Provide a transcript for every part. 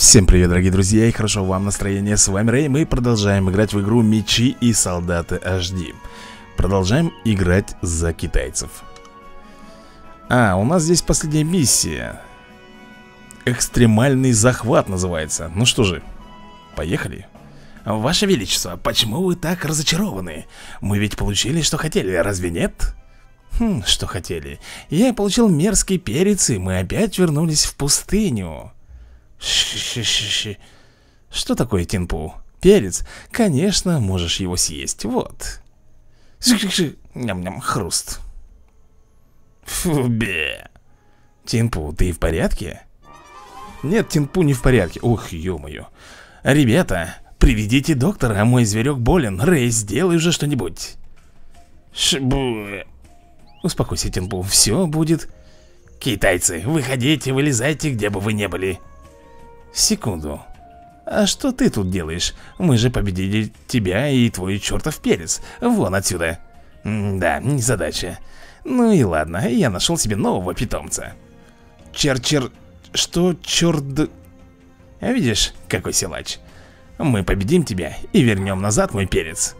Всем привет, дорогие друзья, и хорошо вам настроение. С вами Рэй, мы продолжаем играть в игру Мечи и Солдаты HD. Продолжаем играть за китайцев. А, у нас здесь последняя миссия. Экстремальный захват называется. Ну что же, поехали. Ваше Величество, почему вы так разочарованы? Мы ведь получили, что хотели, разве нет? Хм, что хотели. Я получил мерзкий перец, и мы опять вернулись в пустыню. Ш-ш-ш-ш. Что такое тинпу? Перец? Конечно, можешь его съесть. Вот. Ням-ням, хруст. Фу, бе. Тинпу, ты в порядке? Нет, Тинпу не в порядке. Ух, ё-моё. Ребята, приведите доктора, мой зверек болен. Рэй, сделай уже что-нибудь. Шбу. Успокойся, Тинпу, все будет. Китайцы, выходите, вылезайте, где бы вы не были. Секунду. А что ты тут делаешь? Мы же победили тебя и твой чертов перец. Вон отсюда. М да, незадача. Ну и ладно, я нашел себе нового питомца. Чер-чер... Что, черт... А видишь, какой силач? Мы победим тебя и вернем назад мой перец.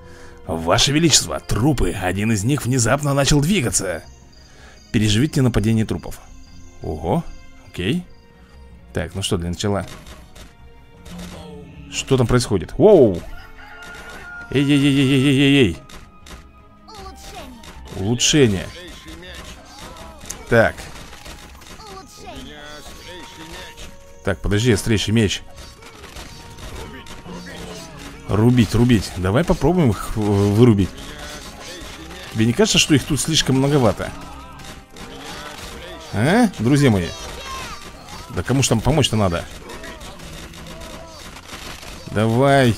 Ваше Величество, трупы, один из них внезапно начал двигаться. Переживите нападение трупов. Ого, окей. Так, ну что, для начала. Что там происходит? Воу! Эй-эй-эй-эй-эй-эй-эй Улучшение. Так. Так, подожди, острейший меч. Рубить, рубить. Давай попробуем их э, вырубить. Тебе не кажется, что их тут слишком многовато? А, друзья мои да кому ж там помочь-то надо? Давай.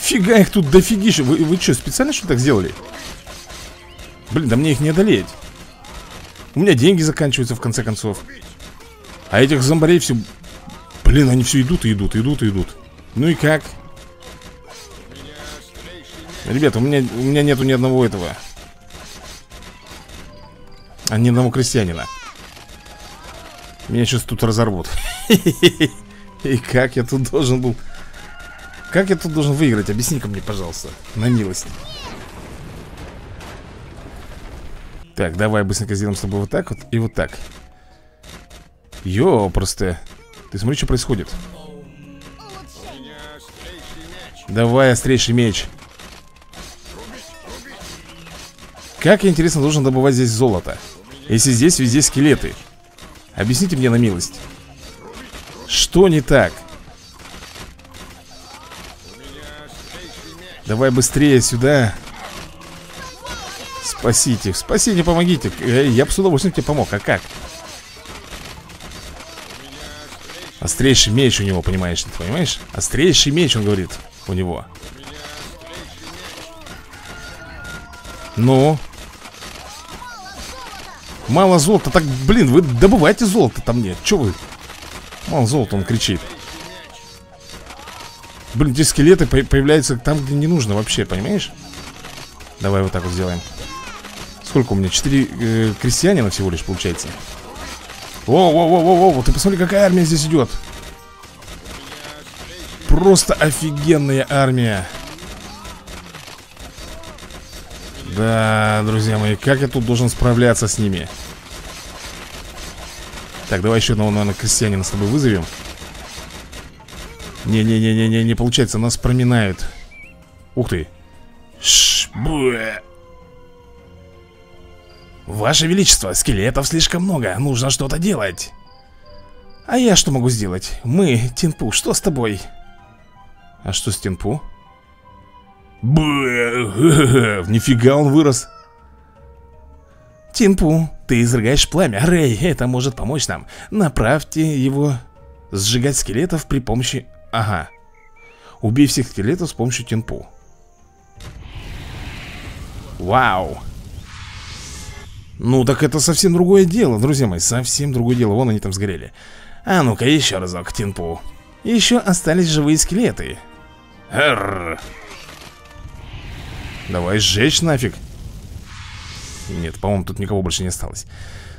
Фига их тут дофигища. Вы, вы что, специально что так сделали? Блин, да мне их не одолеть. У меня деньги заканчиваются в конце концов. А этих зомбарей все... Блин, они все идут и идут, идут и идут. Ну и как? Ребята, у меня, у меня нету ни одного этого. А ни одного крестьянина. Меня сейчас тут разорвут. И как я тут должен был? Как я тут должен выиграть? Объясни-ка мне, пожалуйста На милость. Так, давай быстренько сделаем с тобой вот так вот И вот так. Йо, просто Ты смотри, что происходит. Давай, острейший меч. Как интересно, должен добывать здесь золото. Если здесь везде скелеты Объясните мне на милость Что не так? Давай быстрее сюда Спасите, спасите, помогите Я бы с удовольствием тебе помог, а как? Острейший меч у него, понимаешь, ты понимаешь? Острейший меч, он говорит, у него Ну, Мало золота, так, блин, вы добывайте золото там мне Че вы? Мало золота, он кричит Блин, эти скелеты появляются там, где не нужно вообще, понимаешь? Давай вот так вот сделаем Сколько у меня? Четыре э, крестьянина всего лишь получается Воу-воу-воу-воу, ты посмотри, какая армия здесь идет Просто офигенная армия Да, друзья мои, как я тут должен справляться с ними? Так, давай еще одного, наверное, крестьянина с тобой вызовем Не-не-не-не-не, не получается, нас проминают Ух ты Ш -буэ. Ваше Величество, скелетов слишком много, нужно что-то делать А я что могу сделать? Мы, Тинпу, что с тобой? А что с Тинпу? Бэ, нифига он вырос. Тинпу, ты изрыгаешь пламя. Рэй, это может помочь нам. Направьте его сжигать скелетов при помощи... Ага. Убей всех скелетов с помощью Тинпу. Вау. Ну, так это совсем другое дело, друзья мои. Совсем другое дело. Вон они там сгорели. А ну-ка, еще разок, Тинпу. Еще остались живые скелеты. Эрррр. Давай сжечь нафиг. Нет, по-моему, тут никого больше не осталось.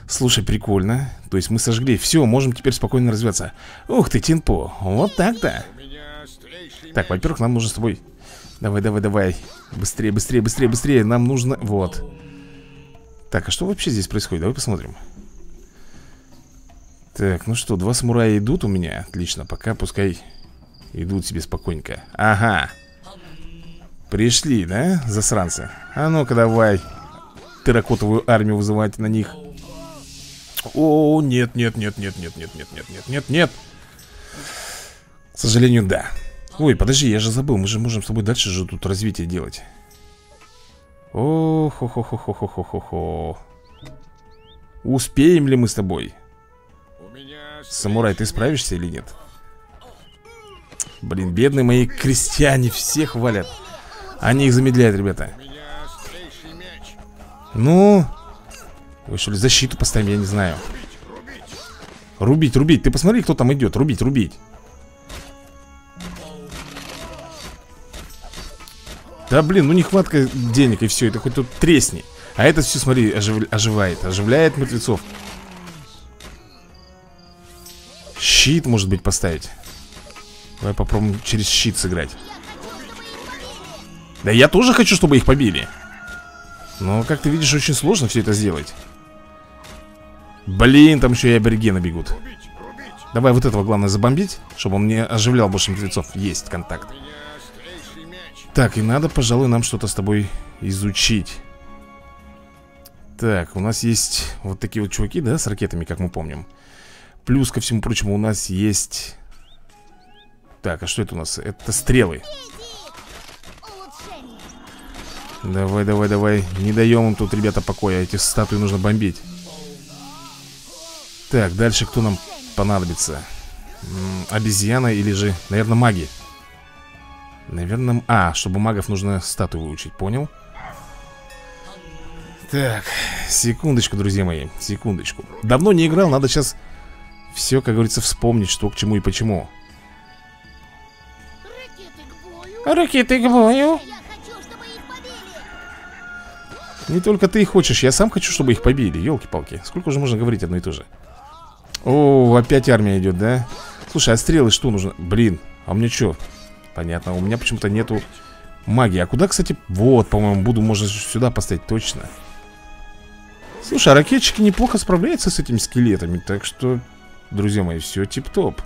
Слушай, прикольно. То есть мы сожгли. Все, можем теперь спокойно развиваться. Ух ты, Тинпо Вот так-то. Так, во-первых, нам нужно с тобой. Давай, давай, давай. Быстрее, быстрее, быстрее, быстрее. Нам нужно... Вот. Так, а что вообще здесь происходит? Давай посмотрим. Так, ну что, два самурая идут у меня. Отлично, пока пускай идут себе спокойненько. Ага Пришли, да, засранцы? А ну-ка давай Терракотовую армию вызывать на них О, нет, нет, нет, нет, нет, нет, нет, нет, нет, нет, нет К сожалению, да Ой, подожди, я же забыл, мы же можем с тобой дальше же тут развитие делать о хо хо хо хо хо хо хо хо Успеем ли мы с тобой? Самурай, ты справишься или нет? Блин, бедные мои крестьяне всех валят Они их замедляют, ребята. Ну Вы что ли защиту поставим, я не знаю. Рубить, рубить, ты посмотри, кто там идет. Рубить, рубить. Да блин, ну нехватка денег и все, это хоть тут тресни. А этот все, смотри, ожив... оживает. Оживляет мертвецов. Щит, может быть, поставить. Давай попробуем через щит сыграть Да я тоже хочу, чтобы их побили. Но, как ты видишь, очень сложно все это сделать. Блин, там еще и аборигены бегут Давай вот этого главное забомбить Чтобы он не оживлял больше мертвецов. Есть контакт. Так, и надо, пожалуй, нам что-то с тобой изучить. Так, у нас есть вот такие вот чуваки, да, с ракетами, как мы помним. Плюс, ко всему прочему, у нас есть... Так, а что это у нас? Это стрелы Давай, давай, давай. Не даем им тут, ребята, покоя. Эти статуи нужно бомбить. Так, дальше кто нам понадобится? М -м, обезьяна или же, наверное, маги? Наверное... А, чтобы магов нужно статую выучить, понял? Так, секундочку, друзья мои, секундочку. Давно не играл, надо сейчас все, как говорится, вспомнить, что к чему и почему. Ракеты к бою Не только ты хочешь, я сам хочу, чтобы их побили Елки-палки, сколько уже можно говорить одно и то же? О, опять армия идет, да? Слушай, а стрелы что нужно? Блин, а мне что? Понятно, у меня почему-то нету магии. А куда, кстати, вот, по-моему, буду, можно сюда поставить точно. Слушай, а ракетчики неплохо справляются с этими скелетами Так что, друзья мои, все тип-топ.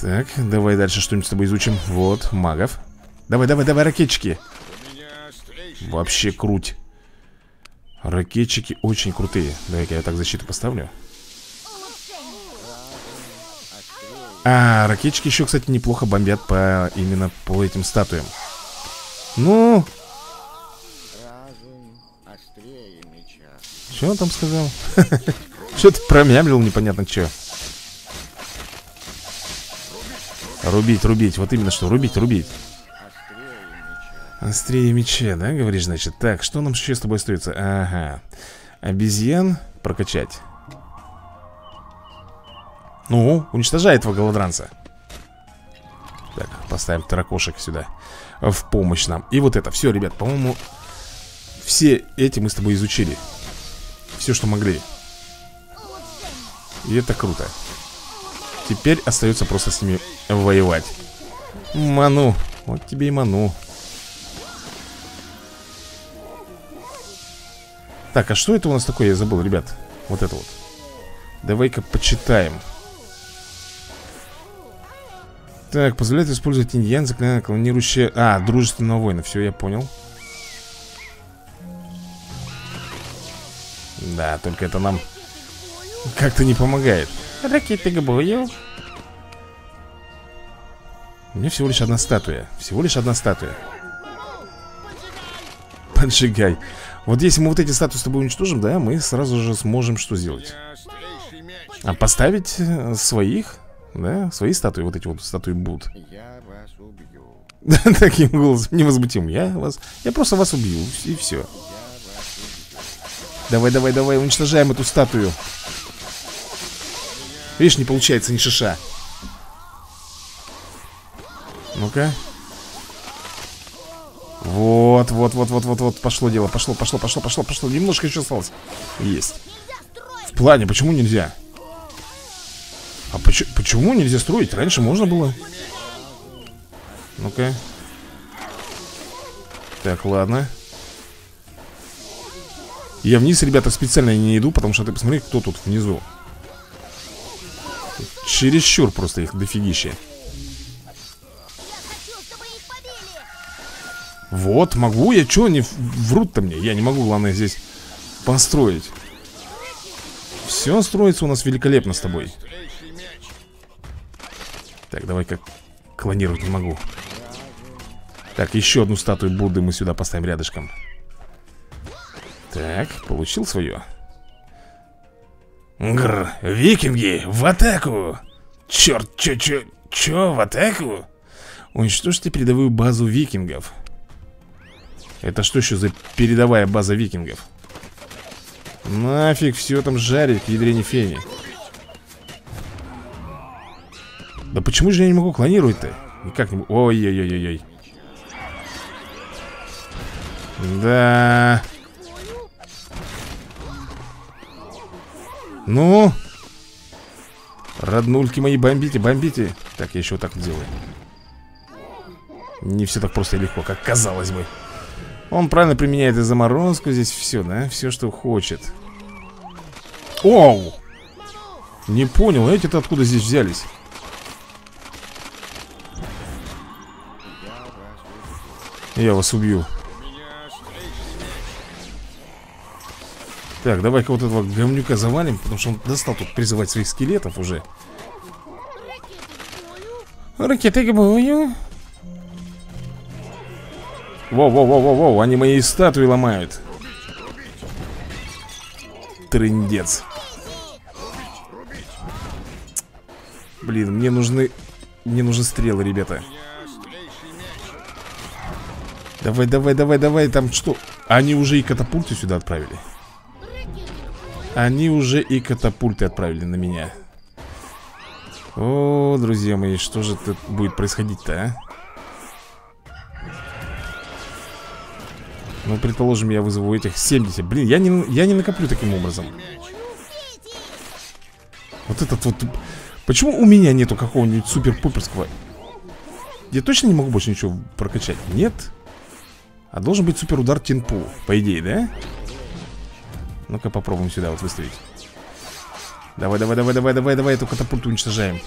Так, давай дальше что-нибудь с тобой изучим. Вот, магов. Давай, давай, давай, ракетчики Вообще круть Ракетчики очень крутые Давай-ка я так защиту поставлю А, ракетчики еще, кстати, неплохо бомбят по именно по этим статуям. Ну... Что он там сказал? Что ты промямлил непонятно что. Рубить, рубить, вот именно что, рубить, рубить. Острее меча, да, говоришь, значит? Так, что нам еще с тобой остается? Ага. Обезьян прокачать. Ну, уничтожай этого голодранца. Так, поставим таракошек сюда. В помощь нам. И вот это, все, ребят, по-моему Все эти мы с тобой изучили. Все, что могли. И это круто. Теперь остается просто с ними воевать. Ману, вот тебе и ману Так, а что это у нас такое? Я забыл, ребят. Вот это вот. Давай-ка почитаем. Так, позволяет использовать иньян, заклинание клонирующее... А, дружественного воина, все, я понял. Да, только это нам как-то не помогает. Ракеты к бою У меня всего лишь одна статуя. Всего лишь одна статуя. Поджигай Вот если мы вот эти статуи с тобой уничтожим, да, мы сразу же сможем что сделать? А поставить э, своих да? Свои статуи, вот эти вот статуи будут Я вас убью Таким голосом невозмутим. Я вас, я просто вас убью И все Давай, давай, давай, уничтожаем эту статую. Видишь, не получается ни шиша. Ну-ка Вот, вот, вот, вот, вот, вот Пошло дело, пошло, пошло, пошло, пошло, пошло Немножко еще осталось Есть плане, почему нельзя? А почему, почему нельзя строить? Раньше можно было. Ну-ка. Так, ладно. Я вниз, ребята, специально не иду, потому что ты посмотри, кто тут внизу. Чересчур просто их дофигища. Вот, могу я, что они врут-то мне? Я не могу, главное, здесь построить. Все строится у нас великолепно с тобой. Так, давай-ка клонировать не могу. Так, еще одну статую Будды мы сюда поставим рядышком. Так, получил свое. Гр, викинги, в атаку! Черт, чё, чё, чё, в атаку? Уничтожьте передовую базу викингов. Это что еще за передовая база викингов? Нафиг все там жарить, ядрене фени. Да почему же я не могу клонировать-то? Никак не могу. Ой-ой-ой-ой-ой. Да. Ну. Роднульки мои, бомбите, бомбите. Так, я еще вот так делаю. Не все так просто и легко, как казалось бы. Он правильно применяет и заморозку здесь все, да? Все, что хочет. Оу! Не понял, эти-то откуда здесь взялись? Я вас убью. Так, давай-ка вот этого гомнюка завалим, потому что он достал тут призывать своих скелетов уже. Ракеты к бою. Воу-воу-воу-воу-воу, они мои статуи ломают. Трындец. Блин, мне нужны... Мне нужны стрелы, ребята. Давай, давай, давай, давай, там что? Они уже и катапульты сюда отправили. Они уже и катапульты отправили на меня. О, друзья мои, что же тут будет происходить-то, а? Ну, предположим, я вызову этих 70 Блин, я не, я не накоплю таким образом Вот этот вот Почему у меня нету какого-нибудь супер-пуперского Я точно не могу больше ничего прокачать? Нет? А должен быть супер удар Тинпу По идее, да? Ну-ка попробуем сюда вот выставить Давай, давай, давай, давай, давай, давай Эту катапульту уничтожаем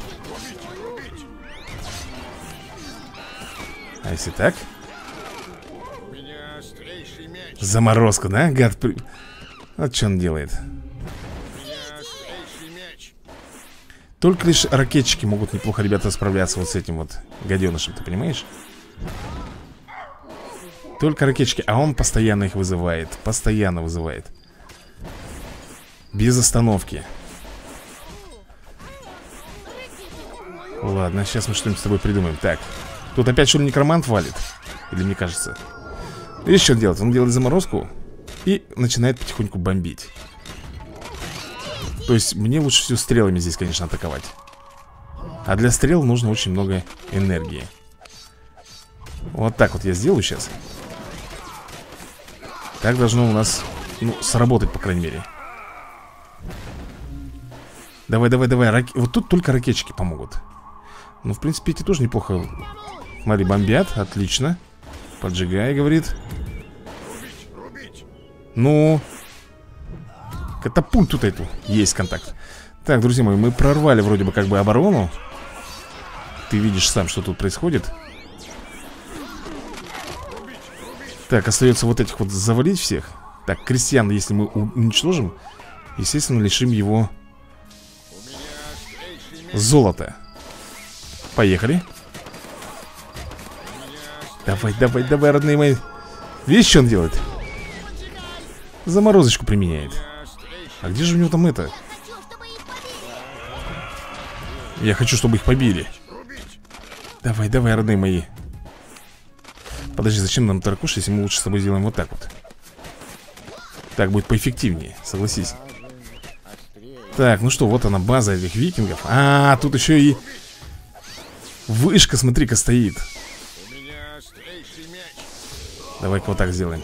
А если так? Заморозку, да, гад? Вот что он делает Только лишь ракетчики могут неплохо, ребята, справляться вот с этим вот гаденышем, ты понимаешь? Только ракетчики, а он постоянно их вызывает Постоянно вызывает Без остановки Ладно, сейчас мы что-нибудь с тобой придумаем Так, тут опять что ли некромант валит? Или мне кажется? Видишь, что он делает? Он делает заморозку И начинает потихоньку бомбить. То есть мне лучше всего стрелами здесь, конечно, атаковать. А для стрел нужно очень много энергии. Вот так вот я сделаю сейчас. Так должно у нас, ну, сработать, по крайней мере. Давай, давай, давай Рак... Вот тут только ракетчики помогут. Ну, в принципе, эти тоже неплохо. Смотри, бомбят, отлично. Поджигай, говорит Ну Катапульту эту Есть контакт. Так, друзья мои, мы прорвали вроде бы как бы оборону. Ты видишь сам, что тут происходит. Так, остается вот этих вот завалить всех. Так, крестьян, если мы уничтожим Естественно, лишим его Золота. Поехали. Давай, давай, давай, родные мои. Видишь, что он делает? Заморозочку применяет. А где же у него там это? Я хочу, чтобы их побили. Давай, давай, родные мои. Подожди, зачем нам таракуш, если мы лучше с тобой сделаем вот так вот? Так будет поэффективнее, согласись. Так, ну что, вот она, база этих викингов. А, тут еще и Вышка, смотри-ка, стоит. Давай-ка вот так сделаем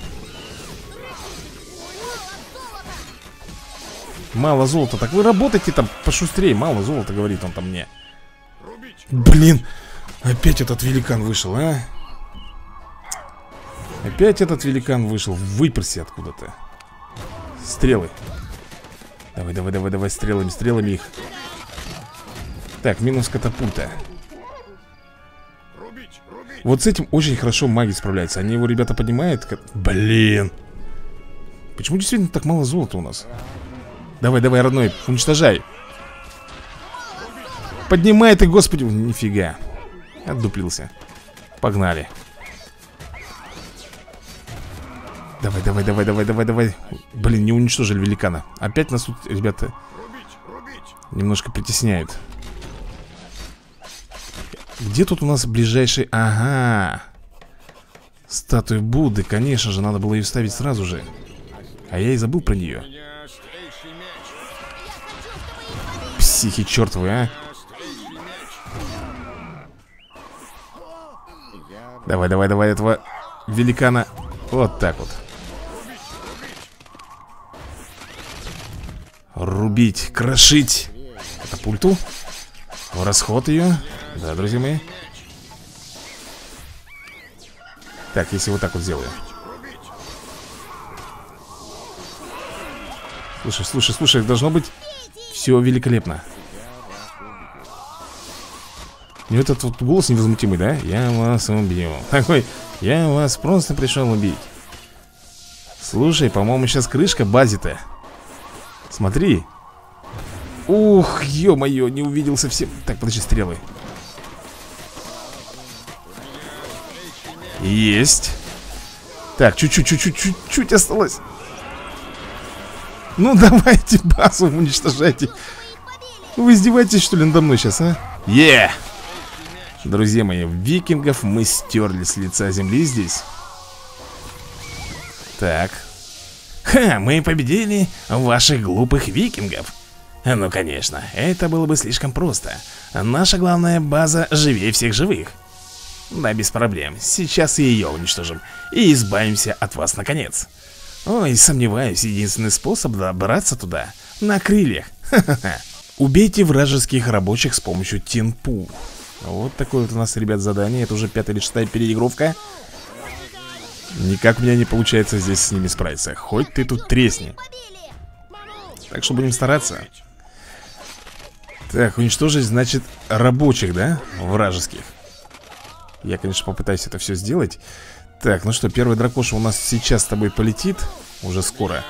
Мало золота. Так вы работайте там пошустрее. Мало золота, говорит он там мне. Блин. Опять этот великан вышел, а? Опять этот великан вышел. Выпроси откуда-то. Стрелы. Давай, давай, давай, давай, стрелами, стрелами их. Так, минус катапульта. Вот с этим очень хорошо маги справляются. Они его, ребята, поднимают. Блин. Почему действительно так мало золота у нас? Давай, давай, родной, уничтожай. Поднимай ты, господи. Нифига. Отдуплился. Погнали. Давай, давай, давай, давай, давай, давай. Блин, не уничтожили великана. Опять нас тут, ребята, немножко притесняет. Где тут у нас ближайший... Ага. Статуя Будды, конечно же, надо было ее ставить сразу же. А я и забыл про нее. Психи чертовы, а. Давай, давай, давай этого великана. Вот так вот. Рубить, крошить. Это пульту. В расход ее. Да, друзья мои. Так, если вот так вот сделаю. Слушай, слушай, слушай, должно быть все великолепно. И этот вот голос невозмутимый, да? Я вас убью. Такой, я вас просто пришел убить. Слушай, по-моему, сейчас крышка бази-то. Смотри. Ух, ё-моё, не увидел совсем. Так, подожди, стрелы. Есть. Так, чуть-чуть, чуть-чуть, чуть-чуть осталось. Ну, давайте базу уничтожайте. Вы издеваетесь, что ли, надо мной сейчас, а? Е! Yeah! Друзья мои, викингов мы стерли с лица земли здесь. Так. Ха, мы победили ваших глупых викингов. Ну, конечно, это было бы слишком просто. Наша главная база живее всех живых. Да, без проблем. Сейчас ее уничтожим. И избавимся от вас наконец. Ой, сомневаюсь, единственный способ добраться туда на крыльях. Убейте вражеских рабочих с помощью тинпу. Вот такое вот у нас, ребят, задание. Это уже пятая или шестая переигровка. Никак у меня не получается здесь с ними справиться. Хоть ты тут тресни. Так что будем стараться. Так, уничтожить, значит, рабочих, да? Вражеских. Я, конечно, попытаюсь это все сделать Так, ну что, первый дракоша у нас сейчас с тобой полетит Уже скоро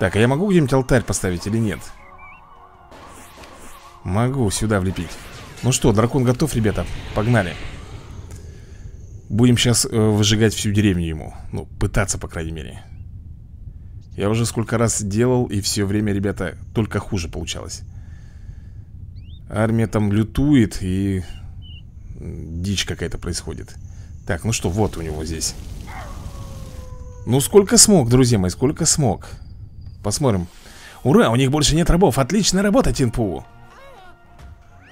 Так, а я могу где-нибудь алтарь поставить или нет? Могу сюда влепить Ну что, дракон готов, ребята? Погнали. Будем сейчас э, выжигать всю деревню ему. Ну, пытаться, по крайней мере. Я уже сколько раз делал И все время, ребята, только хуже получалось. Армия там лютует И Дичь какая-то происходит. Так, ну что, вот у него здесь. Ну сколько смог, друзья мои, сколько смог? Посмотрим. Ура, у них больше нет рабов, отличная работа, Тинпу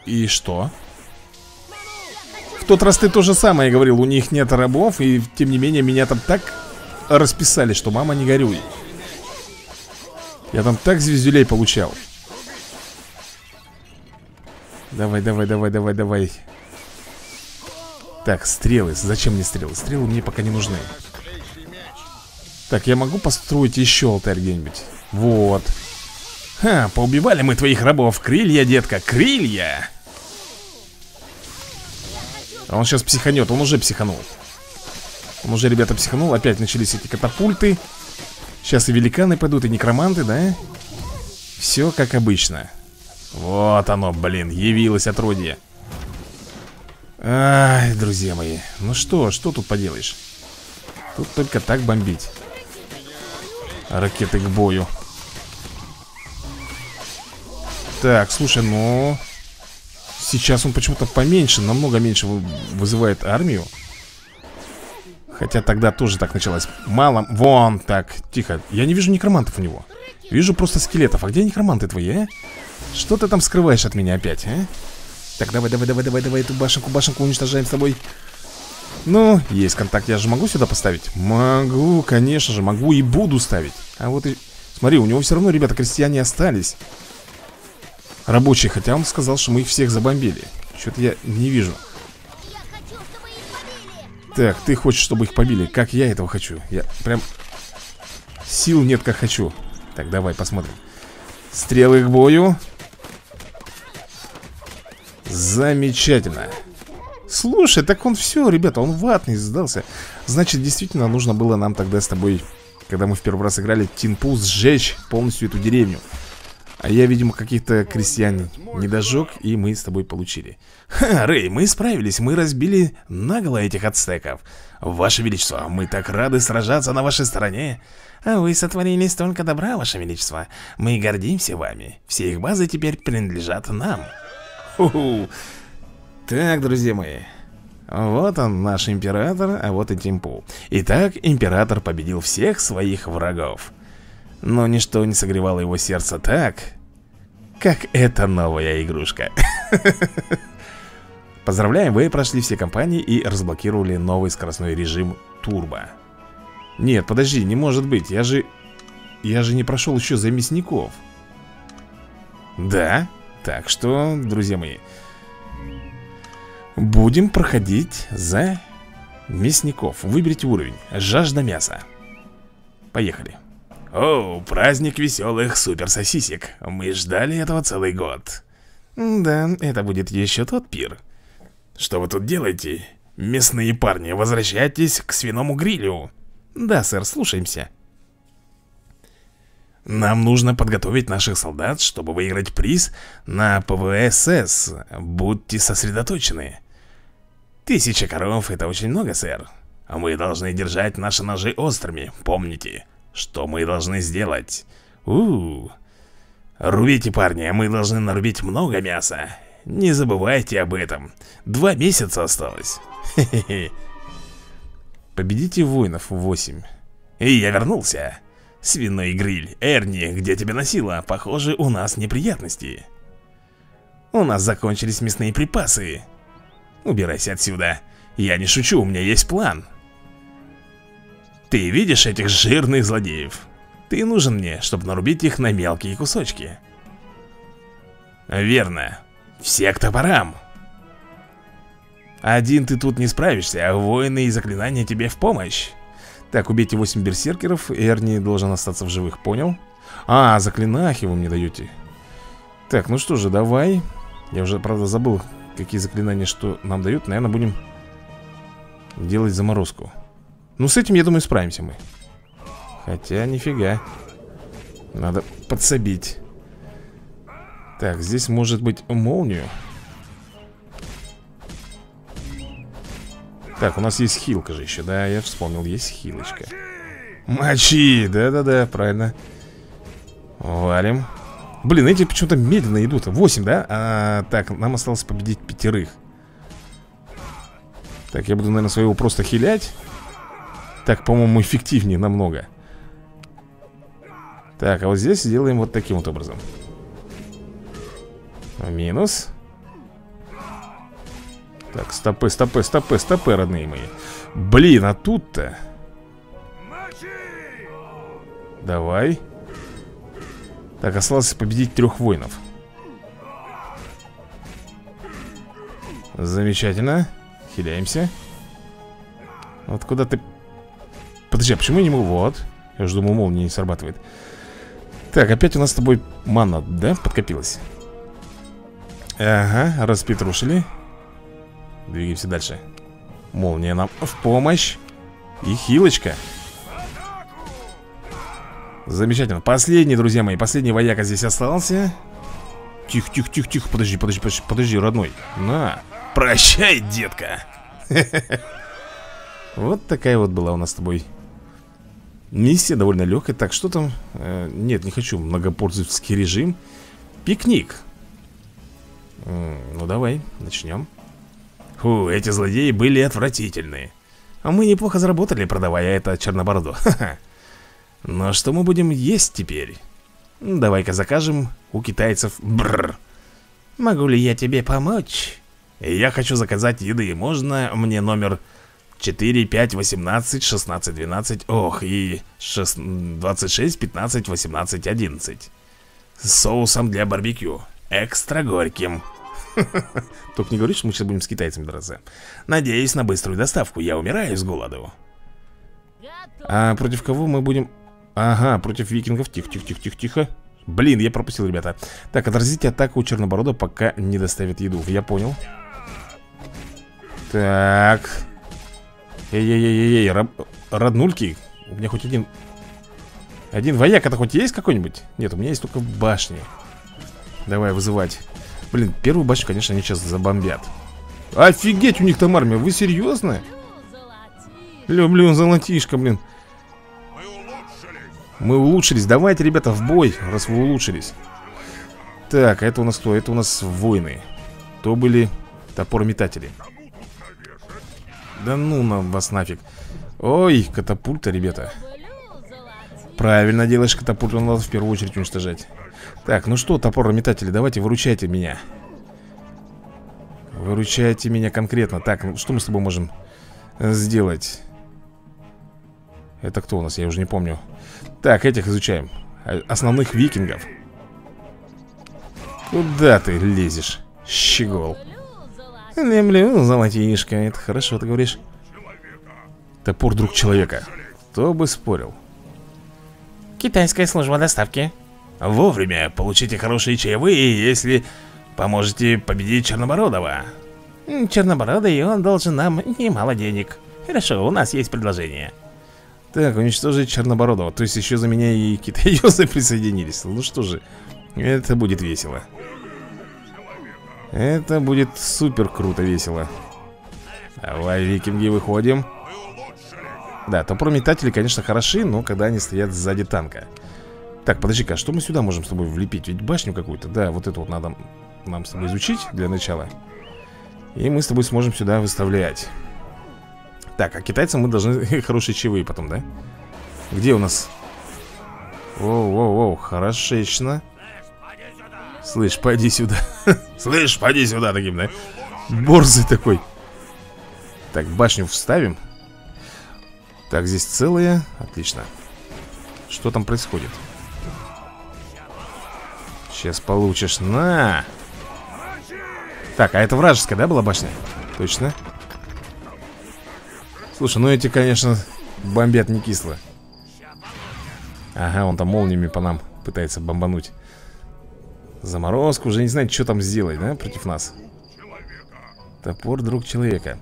И что? В тот раз ты то же самое говорил, у них нет рабов И тем не менее меня там так расписали, что мама не горюй Я там так звездюлей получал Давай, давай, давай, давай, давай так, стрелы. Зачем мне стрелы? Стрелы мне пока не нужны. Так, я могу построить еще алтарь где-нибудь? Вот. Ха, поубивали мы твоих рабов. Крылья, детка, крылья. А он сейчас психанет, он уже психанул. Он уже, ребята, психанул. Опять начались эти катапульты. Сейчас и великаны пойдут, и некроманты, да? Все как обычно. Вот оно, блин, явилось отродье. Ай, друзья мои Ну что, что тут поделаешь Тут только так бомбить Ракеты к бою Так, слушай, ну Сейчас он почему-то поменьше Намного меньше вызывает армию Хотя тогда тоже так началось Мало, вон, так, тихо Я не вижу некромантов у него Вижу просто скелетов А где некроманты твои, а? Что ты там скрываешь от меня опять, а? Так, давай, давай, давай, давай, давай эту башенку, башенку уничтожаем с тобой. Ну, есть контакт, я же могу сюда поставить? Могу, конечно же, могу и буду ставить. А вот и... Смотри, у него все равно, ребята, крестьяне остались Рабочие, хотя он сказал, что мы их всех забомбили. Что-то я не вижу. Так, ты хочешь, чтобы их побили? Как я этого хочу? Я прям Сил нет, как хочу. Так, давай, посмотрим. Стрелы к бою. Замечательно. Слушай, так он все, ребята, он ватный сдался. Значит, действительно нужно было нам тогда с тобой Когда мы в первый раз играли Тинпул сжечь полностью эту деревню А я, видимо, каких-то крестьян не дожег И мы с тобой получили. Ха, Рэй, мы справились, мы разбили наголо этих ацтеков. Ваше Величество, мы так рады сражаться на вашей стороне. А вы сотворили столько добра, Ваше Величество. Мы гордимся вами. Все их базы теперь принадлежат нам. Ху -ху. Так, друзья мои Вот он, наш император, а вот и Тимпу. Итак, император победил всех своих врагов Но ничто не согревало его сердце так Как эта новая игрушка. Поздравляем, вы прошли все кампании и разблокировали новый скоростной режим Турбо Нет, подожди, не может быть, я же... Я же не прошел еще за мясников. Да? Так что, друзья мои Будем проходить за мясников. Выберите уровень. Жажда мяса. Поехали О, праздник веселых суперсосисек Мы ждали этого целый год Да, это будет еще тот пир Что вы тут делаете? Мясные парни, возвращайтесь к свиному грилю Да, сэр, слушаемся нам нужно подготовить наших солдат, чтобы выиграть приз на ПВСС. Будьте сосредоточены. Тысяча коров — это очень много, сэр. Мы должны держать наши ножи острыми, помните, что мы должны сделать. у. Рубите, парни, мы должны нарубить много мяса. Не забывайте об этом. Два месяца осталось. Победите воинов 8. И я вернулся. Свиной гриль. Эрни, где тебя носило? Похоже, у нас неприятности. У нас закончились мясные припасы. Убирайся отсюда. Я не шучу, у меня есть план. Ты видишь этих жирных злодеев? Ты нужен мне, чтобы нарубить их на мелкие кусочки. Верно. Все к топорам. Один ты тут не справишься, а воины и заклинания тебе в помощь. Так, убейте 8 берсеркеров. Эрни должен остаться в живых, понял? А, заклинахи вы мне даете. Так, ну что же, давай. Я уже, правда, забыл, какие заклинания что нам дают Наверное, будем делать заморозку Ну, с этим, я думаю, справимся мы. Хотя, нифига. Надо подсобить. Так, здесь может быть молнию. Так, у нас есть хилка же еще, да, я вспомнил, есть хилочка. Мочи, да-да-да, правильно. Валим. Блин, эти почему-то медленно идут. 8, да? А, так, нам осталось победить пятерых. Так, я буду, наверное, своего просто хилять Так, по-моему, эффективнее намного. Так, а вот здесь сделаем вот таким вот образом. Минус. Так, стопы, стопы, стопы, стопы, родные мои. Блин, а тут-то? Давай. Так, осталось победить трех воинов. Замечательно. Хиляемся. Вот куда ты... Подожди, а почему я не могу? Вот Я уже думал, молния не срабатывает Так, опять у нас с тобой мана, да, подкопилась? Ага, распетрушили Двигаемся дальше Молния нам в помощь И хилочка Замечательно. Последний, друзья мои, последний вояка здесь остался. Тихо, тихо, тихо, тихо. Подожди, подожди, подожди, подожди, родной. На. Прощай, детка. Вот такая вот была у нас с тобой миссия, довольно легкая. Так, что там? Э, нет, не хочу. Многопользовательский режим. Пикник. Ну, давай, начнем. Фу, эти злодеи были отвратительные. А мы неплохо заработали, продавая это чернобороду. Ха-ха. Но что мы будем есть теперь? Давай-ка закажем у китайцев Бррр. Могу ли я тебе помочь? Я хочу заказать еды. Можно мне номер 4, 5, 18, 16, 12 Ох, и 6, 26, 15, 18, 11 С соусом для барбекю. Экстра горьким. Только не говори, что мы сейчас будем с китайцами драться Надеюсь на быструю доставку. Я умираю с голоду. А против кого мы будем... Ага, против викингов. Тихо, тихо, тихо, тихо, тихо. Блин, я пропустил, ребята. Так, отразите атаку Черноборода, пока не доставит еду. Я понял. Так Эй-эй-эй-эй, роб... роднульки У меня хоть один Один вояк, это хоть есть какой-нибудь? Нет, у меня есть только башни Давай вызывать Блин, первую башню, конечно, они сейчас забомбят Офигеть, у них там армия, вы серьезно? Люблю золотишко, блин мы улучшились. Давайте, ребята, в бой, раз вы улучшились. Так, а это у нас кто? Это у нас воины. То были топор-метатели. Да ну нам вас нафиг. Ой, катапульта, ребята. Правильно делаешь катапульту, надо в первую очередь уничтожать. Так, ну что, топор-метатели, давайте выручайте меня. Выручайте меня конкретно. Так, ну что мы с тобой можем сделать? Это кто у нас? Я уже не помню. Так, этих изучаем э, Основных викингов Куда ты лезешь, щегол? Люблю золотишко Это хорошо, ты говоришь Топор друг человека Кто бы спорил. Китайская служба доставки. Вовремя получите хорошие чаевые, если поможете победить Чернобородова. Чернобородый, он должен нам немало денег. Хорошо, у нас есть предложение. Так, уничтожить Чернобородова. То есть еще за меня и китайцы присоединились. Ну что же, это будет весело Это будет супер круто весело Давай, викинги, выходим Да, топор-метатели, конечно, хороши Но когда они стоят сзади танка Так, подожди-ка, а что мы сюда можем с тобой влепить? Ведь башню какую-то, да, вот эту вот надо нам с тобой изучить для начала И мы с тобой сможем сюда выставлять так, а китайцам мы должны хорошие чаевые потом, да? Где у нас? Воу-воу-воу, хорошечно Слышь, пойди сюда. Слышь, пойди сюда таким, да? Борзый такой. Так, башню вставим. Так, здесь целые. Отлично. Что там происходит? Сейчас получишь, на! Так, а это вражеская, да, была башня? Точно. Слушай, ну эти, конечно, бомбят не кисло. Ага, он там молниями по нам пытается бомбануть Заморозку, уже не знает, что там сделать, да, против нас. Топор друг человека.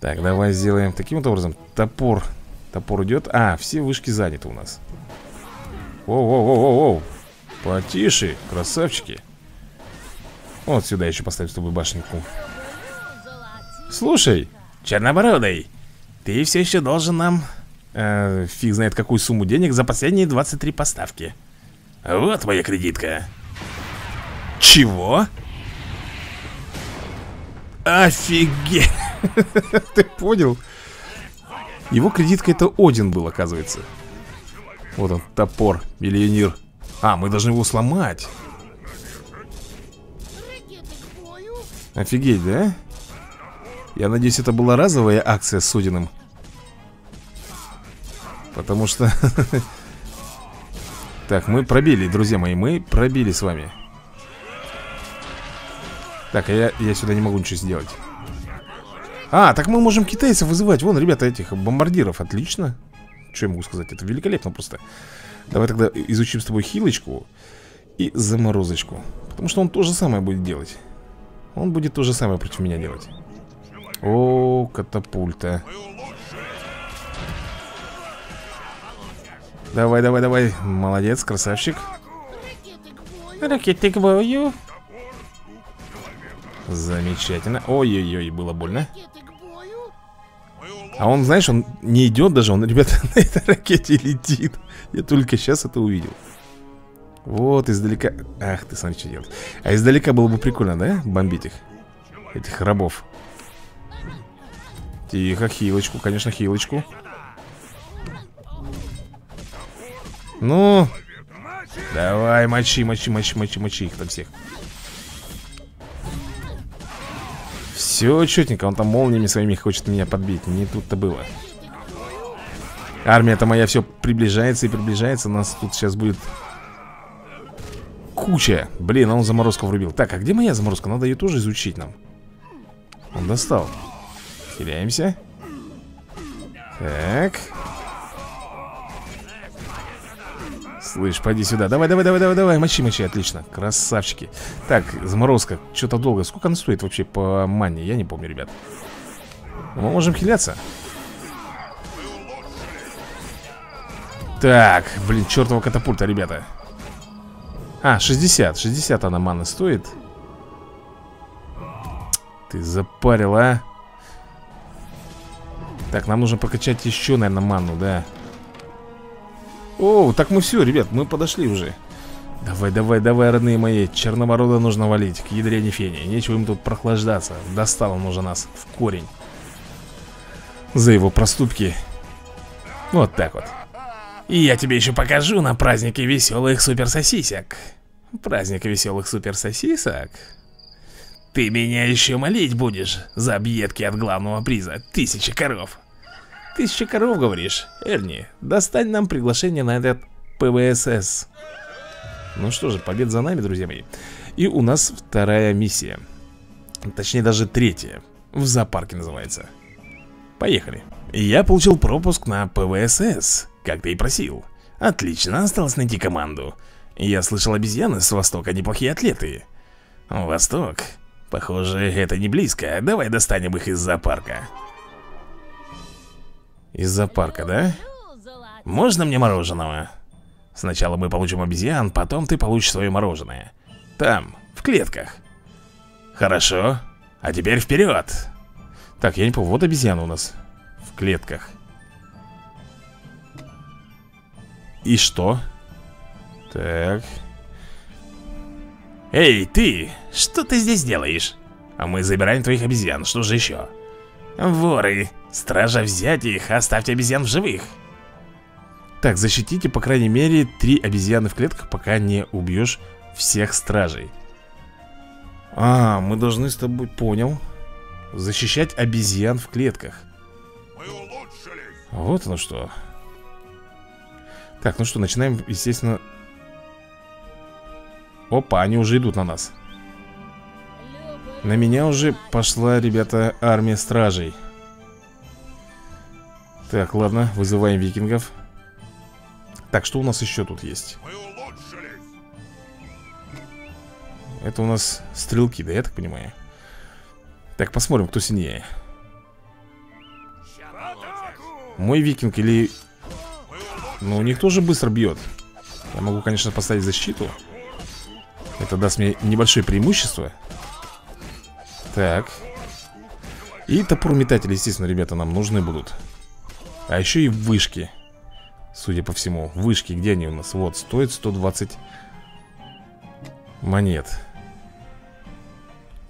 Так, давай сделаем таким вот образом. Топор, топор идет. А, все вышки заняты у нас. Воу-воу-воу-воу Потише, красавчики. Вот сюда еще поставим с тобой башенку. Слушай Чернобородый, ты все еще должен нам э, Фиг знает какую сумму денег За последние 23 поставки Вот моя кредитка Чего? Офигеть Ты понял? Его кредитка это Один был, оказывается Вот он, топор, миллионер А, мы должны его сломать Офигеть, да? Я надеюсь, это была разовая акция с Судиным Потому что... Так, мы пробили, друзья мои Мы пробили с вами. Так, а я, я сюда не могу ничего сделать. А, так мы можем китайцев вызывать. Вон, ребята, этих бомбардиров. Отлично. Что я могу сказать? Это великолепно просто. Давай тогда изучим с тобой хилочку И заморозочку. Потому что он то же самое будет делать. Он будет то же самое против меня делать. О, катапульта. Давай, давай, давай. Молодец, красавчик. Ракеты к бою. Замечательно. Ой-ой-ой, было больно. А он, знаешь, он не идет даже, он, ребята, на этой ракете летит. Я только сейчас это увидел. Вот, издалека... Ах ты, смотри, что делать. А издалека было бы прикольно, да, бомбить их? Этих рабов. Тихо, хилочку, конечно, хилочку Ну. Давай, мочи, мочи, мочи, мочи, мочи их там всех. Все четенько, он там молниями своими хочет меня подбить. Не тут-то было. Армия-то моя все приближается и приближается. Нас тут сейчас будет Куча. Блин, он заморозку врубил. Так, а где моя заморозка? Надо ее тоже изучить нам. Он достал. Теряемся. Так Слышь, пойди сюда. Давай, давай, давай, давай, давай. Мочи, мочи, отлично. Красавчики. Так, заморозка. Что-то долго. Сколько она стоит вообще по мане? Я не помню, ребят. Мы можем хиляться? Так, блин, чертова катапульта, ребята. А, 60 60 она маны стоит. Ты запарил, а? Так, нам нужно прокачать еще, наверное, ману, да о, так мы все, ребят, мы подошли уже. Давай, давай, давай, родные мои Черноморода нужно валить, к ядре фене Нечего им тут прохлаждаться. Достал он уже нас в корень. За его проступки. Вот так вот. И я тебе еще покажу на празднике веселых суперсосисек. Праздник веселых суперсосисок? Ты меня еще молить будешь За объедки от главного приза Тысячи коров Тысяча коров, говоришь? Эрни, достань нам приглашение на этот ПВСС. Ну что же, побед за нами, друзья мои. И у нас вторая миссия. Точнее, даже третья. В зоопарке называется. Поехали. Я получил пропуск на ПВСС, как ты и просил. Отлично, осталось найти команду. Я слышал, обезьяны с Востока неплохие атлеты. Восток? Похоже, это не близко. Давай достанем их из зоопарка. Из зоопарка, да? Можно мне мороженого? Сначала мы получим обезьян, потом ты получишь свое мороженое Там, в клетках Хорошо, а теперь вперед Так, я не помню, вот обезьяна у нас В клетках И что? Так Эй, ты, что ты здесь делаешь? А мы забираем твоих обезьян, что же еще? Воры Стража, взять их, оставьте обезьян в живых. Так, защитите, по крайней мере, три обезьяны в клетках, пока не убьешь всех стражей. А, мы должны с тобой, понял Защищать обезьян в клетках. Вот оно что. Так, ну что, начинаем, естественно. Опа, они уже идут на нас. На меня уже пошла, ребята, армия стражей так, ладно, вызываем викингов. Так, что у нас еще тут есть? Это у нас стрелки, да, я так понимаю? Так, посмотрим, кто сильнее. Мой викинг или... Ну, у них тоже быстро бьет. Я могу, конечно, поставить защиту. Это даст мне небольшое преимущество. Так. И топор метатель, естественно, ребята, нам нужны будут а еще и вышки Судя по всему. Вышки, где они у нас? Вот, стоит 120 монет.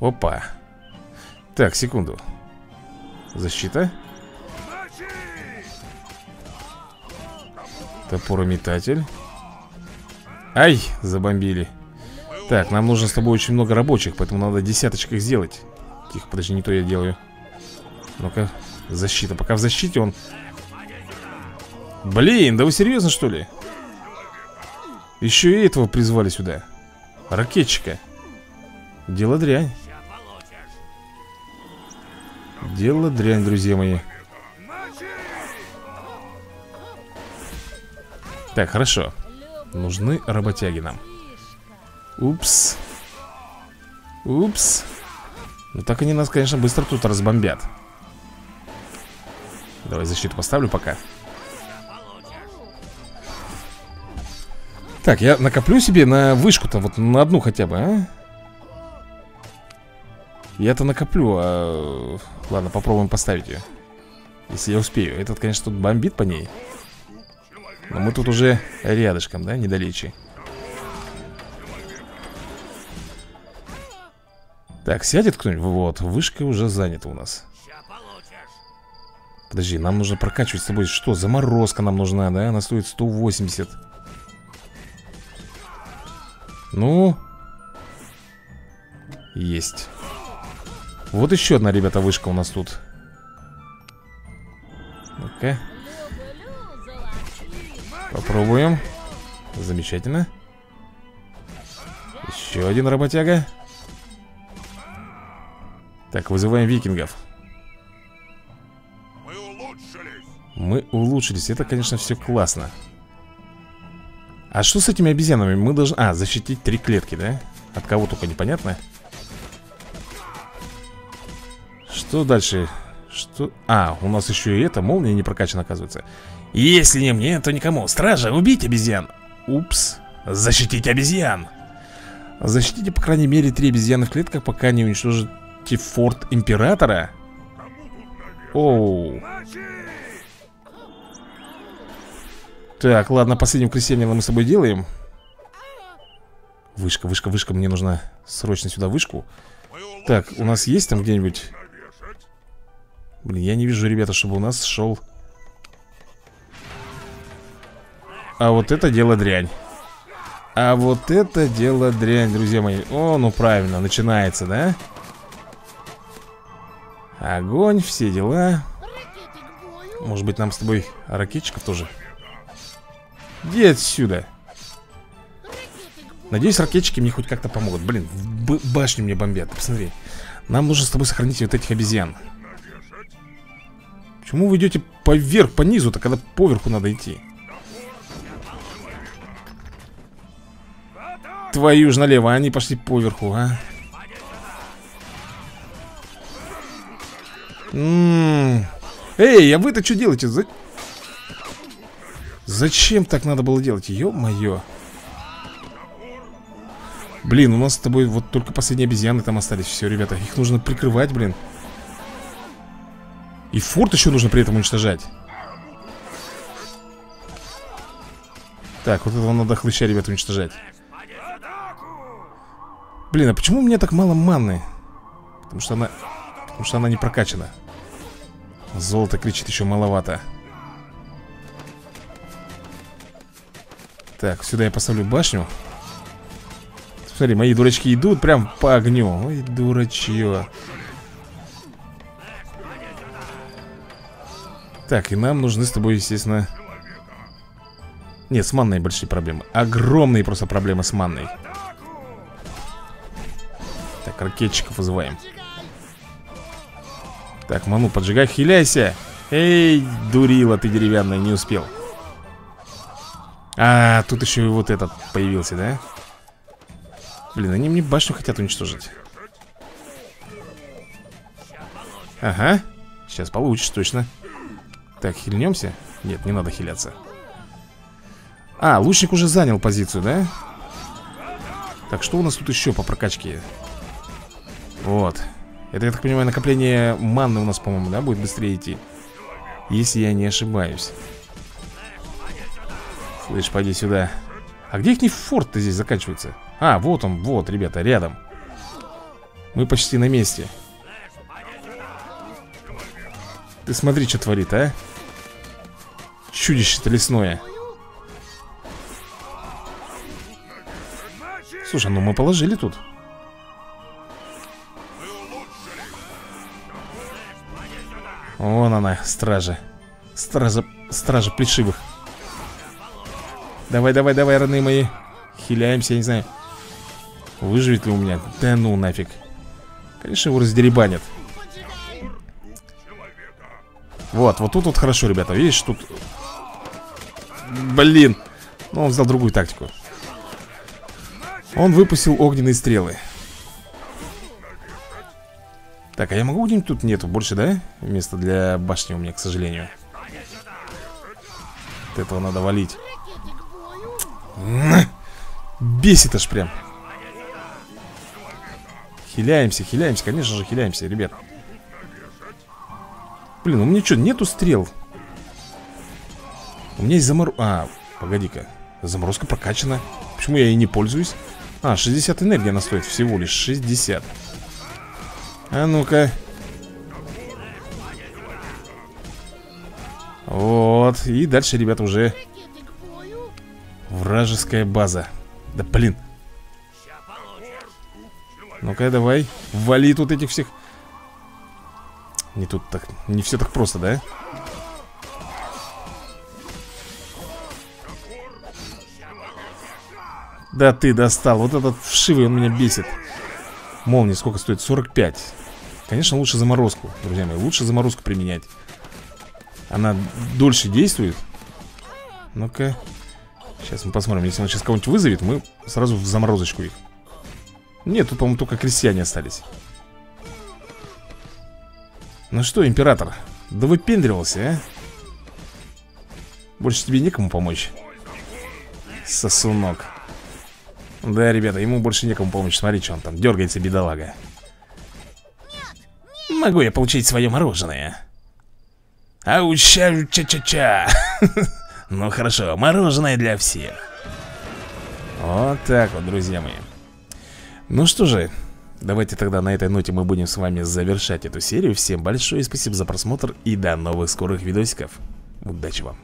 Опа. Так, секунду. Защита. Топорометатель. Ай, забомбили. Так, нам нужно с тобой очень много рабочих Поэтому надо десяточек их сделать. Тихо, подожди, не то я делаю. Ну-ка, защита. Пока в защите он Блин, да вы серьезно что ли? Еще и этого призвали сюда. Ракетчика. Дело дрянь. Дело дрянь, друзья мои. Так, хорошо. Нужны работяги нам. Упс. Упс. Ну так они нас, конечно, быстро тут разбомбят. Давай защиту поставлю пока Так, я накоплю себе на вышку-то Вот на одну хотя бы, а? Я-то накоплю, а... Ладно, попробуем поставить ее Если я успею Этот, конечно, тут бомбит по ней Но мы тут уже рядышком, да, недалече Так, сядет кто-нибудь? Вот, вышка уже занята у нас Подожди, нам нужно прокачивать с тобой Что, заморозка нам нужна, да? Она стоит 180 ну Есть. Вот еще одна, ребята, вышка у нас тут. Ну-ка. Попробуем. Замечательно. Еще один работяга. Так, вызываем викингов. Мы улучшились. Мы улучшились, это, конечно, все классно А что с этими обезьянами? Мы должны... А, защитить три клетки, да? От кого только непонятно. Что дальше? Что... А, у нас еще и это, молния не прокачана, оказывается. Если не мне, то никому. Стража, убить обезьян. Упс. Защитить обезьян. Защитите, по крайней мере, три обезьяны в клетках, пока не уничтожите форт Императора. Оу Так, ладно, последним крестьянина мы с собой делаем. Вышка, вышка, вышка, мне нужно срочно сюда вышку. Так, у нас есть там где-нибудь? Блин, я не вижу, ребята, чтобы у нас шел. А вот это дело дрянь. А вот это дело дрянь, друзья мои. О, ну правильно, начинается, да? Огонь, все дела. Может быть, нам с тобой ракетчиков тоже Иди отсюда Надеюсь, ракетчики мне хоть как-то помогут Блин, башню мне бомбят, посмотри Нам нужно с тобой сохранить вот этих обезьян Почему вы идете поверх, по низу-то, когда поверху надо идти? Твою ж налево, они пошли поверху, а? М -м -м. Эй, а вы-то что делаете? За... Зачем так надо было делать? Ё-моё. Блин, у нас с тобой вот только последние обезьяны там остались. Все, ребята, их нужно прикрывать, блин. И форт еще нужно при этом уничтожать. Так, вот этого надо хлыща, ребята, уничтожать. Блин, а почему у меня так мало манны? Потому что она... Потому что она не прокачана. Золото кричит еще маловато Так, сюда я поставлю башню. Смотри, мои дурачки идут прям по огню. Ой, дурачье. Так, и нам нужны с тобой, естественно. Нет, с манной большие проблемы. Огромные просто проблемы с манной. Так, ракетчиков вызываем. Так, ману, поджигай, хиляйся. Эй, дурила ты деревянная, не успел А, тут еще и вот этот появился, да? Блин, они мне башню хотят уничтожить Ага Сейчас получишь, точно Так, хильнемся? Нет, не надо хиляться А, лучник уже занял позицию, да? Так, что у нас тут еще по прокачке? Вот Это, я так понимаю, накопление манны у нас, по-моему, да, будет быстрее идти Если я не ошибаюсь Слышь, пойди сюда. А где их не форт-то здесь заканчивается? А, вот он, вот, ребята, рядом. Мы почти на месте. Ты смотри, что творит, а? Чудище-то лесное. Слушай, ну мы положили тут. Вон она, стража. Стража, стража плешивых Давай, давай, давай, родные мои. Хиляемся, я не знаю Выживет ли у меня? Да ну нафиг. Конечно его раздеребанят. Вот, вот тут вот хорошо, ребята. Видишь, тут Блин. Ну, он взял другую тактику. Он выпустил огненные стрелы. Так, а я могу где-нибудь тут? Нету больше, да? Места для башни у меня, к сожалению. От этого надо валить Бесит аж прям. Хиляемся, хиляемся, конечно же хиляемся, ребят. Блин, у меня что, нету стрел? У меня есть замор... А, погоди-ка. Заморозка прокачана. Почему я ей не пользуюсь? А, 60 энергии она стоит всего лишь 60 А ну-ка. Вот, и дальше, ребята, уже Вражеская база. Да блин. Ну-ка, давай Вали тут этих всех. Не тут так, не все так просто, да? Да ты достал, вот этот вшивый он меня бесит. Молния сколько стоит? 45 Конечно, лучше заморозку, друзья мои Лучше заморозку применять. Она дольше действует. Ну-ка Сейчас мы посмотрим, если он сейчас кого-нибудь вызовет Мы сразу в заморозочку их. Нет, тут, по-моему, только крестьяне остались. Ну что, император Да выпендривался, а? Больше тебе некому помочь Сосунок. Да, ребята, ему больше некому помочь. Смотри, что он там дергается, бедолага. Могу я получить свое мороженое? Ауча-ча-ча-ча Ну хорошо, мороженое для всех. Вот так вот, друзья мои. Ну что же, давайте тогда на этой ноте мы будем с вами завершать эту серию. Всем большое спасибо за просмотр и до новых скорых видосиков. Удачи вам